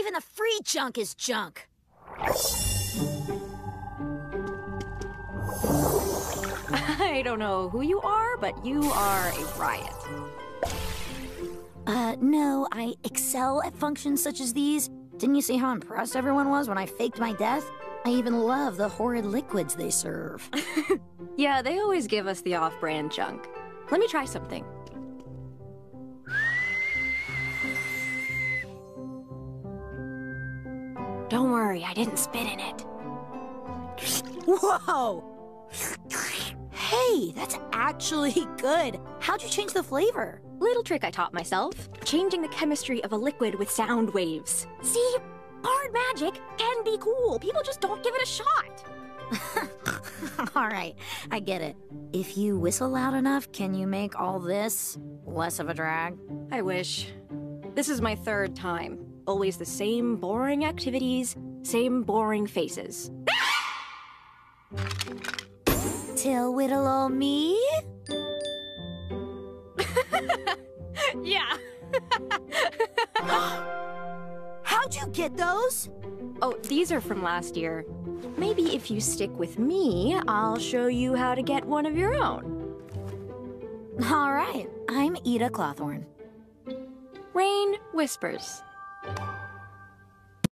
Even the free junk is junk. I don't know who you are, but you are a riot. Uh, no, I excel at functions such as these. Didn't you see how impressed everyone was when I faked my death? I even love the horrid liquids they serve. Yeah, they always give us the off-brand junk. Let me try something. Don't worry, I didn't spit in it. Whoa! Hey, that's actually good. How'd you change the flavor? Little trick I taught myself. Changing the chemistry of a liquid with sound waves. See? Hard magic can be cool. People just don't give it a shot. all right, I get it. If you whistle loud enough, can you make all this less of a drag? I wish. This is my third time. Always the same boring activities, same boring faces. Till whittle ol' me? Yeah. How'd you get those? Oh, these are from last year. Maybe if you stick with me, I'll show you how to get one of your own. All right, I'm Eda Clawthorne. Raine Whispers.